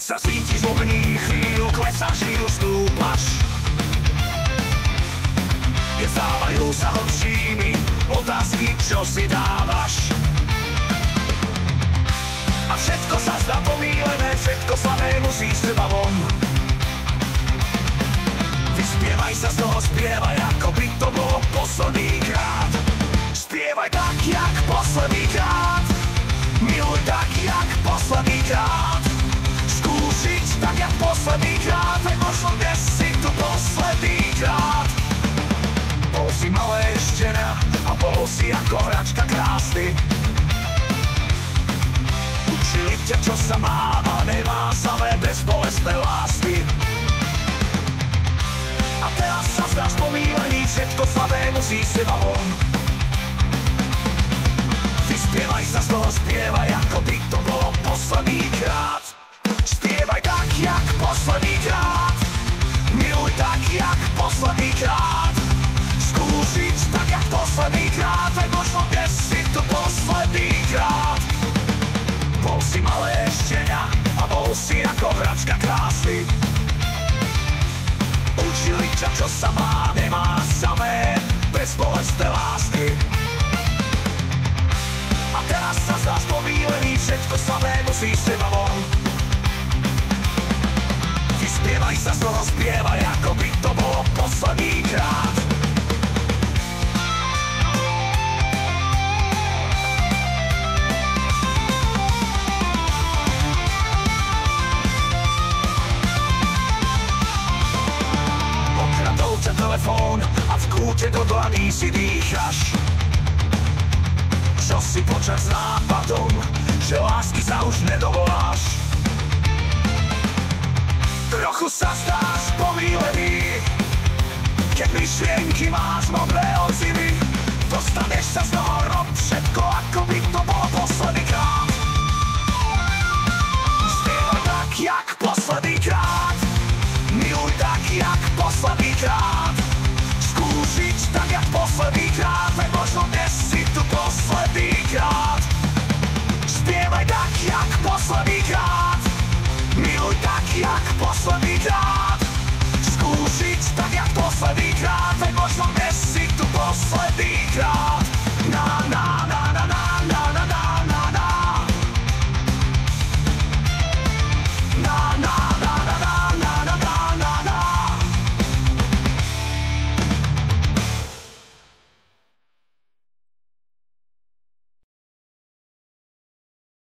Keď sa cítiš v ohni, chvíľu klesáš, chvíľu stúpaš. Keď stávajú sa hlbšími otázky, čo si dávaš. A všetko sa zdá pomílené, všetko slavé musí s teba von. Vyspievaj sa z toho, spievaj, ako by to bolo posledný krát. Spievaj tak, jak posledný krát. Miluj tak, jak posledný krát. Krásny. Učili ťa, čo sa má a nemá samé bezbolestné lásky. A teraz sa zdáš pomílený, všetko slabé musí z teba von Vyspievaj sa z toho, spievaj, ako by to bolo posledný krát. Spievaj tak, jak posledný krát. Miluj tak, jak posledný si ako hračka krásy. Učili ťa, čo sa má, nemá samé Bez bolestné lásky. A teraz sa zdáš pomílený, všetko samé musíš z telefón a v kúte do dlaní si dýchaš. Čo si počas nápadom, že lásky sa už nedovoláš? Trochu sa zdáš pomílený Keď myšlienky máš modré ozivy Dostaneš sa z toho rob všetko, ako